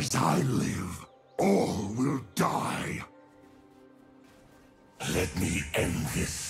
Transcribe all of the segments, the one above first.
As I live, all will die. Let me end this.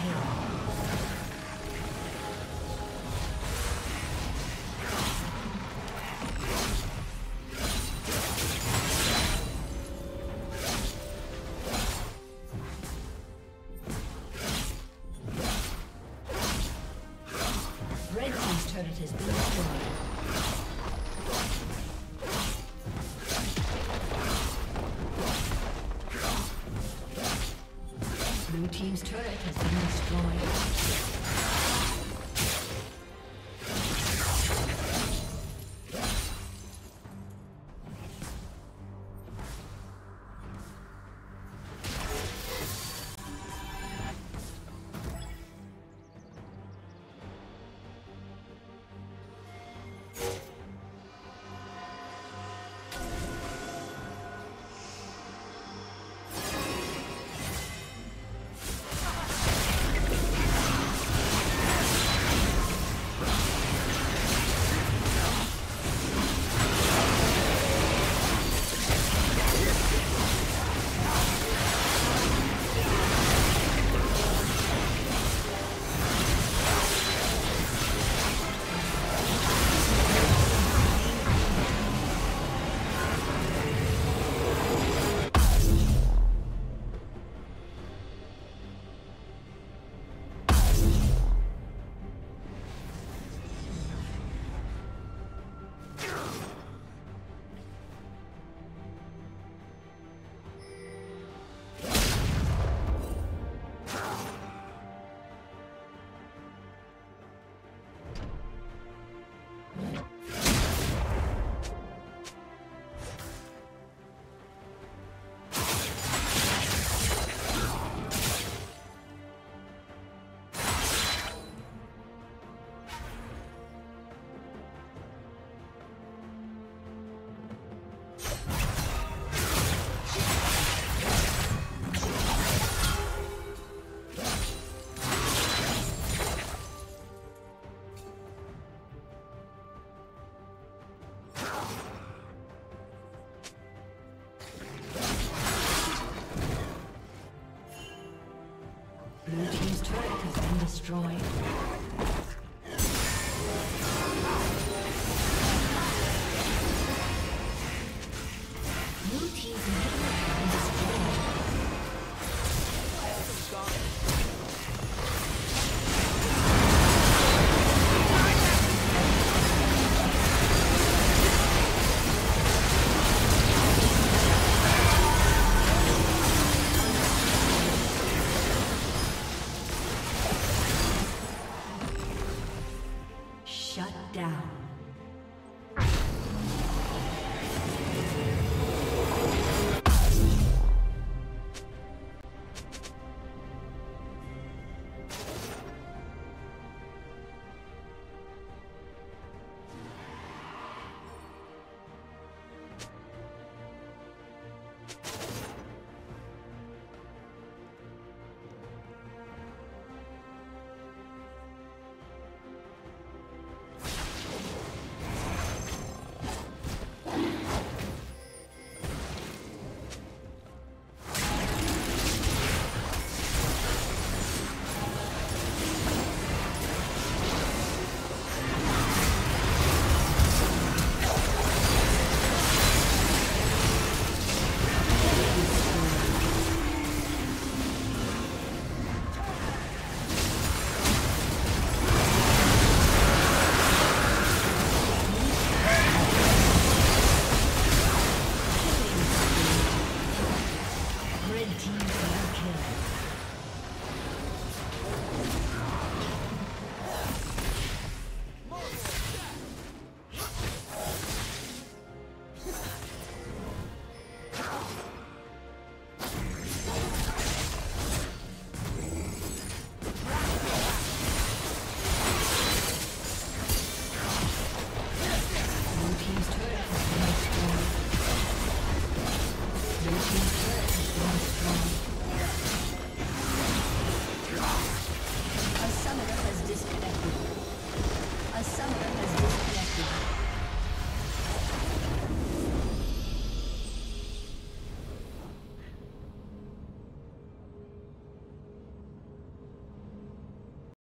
Destroyed.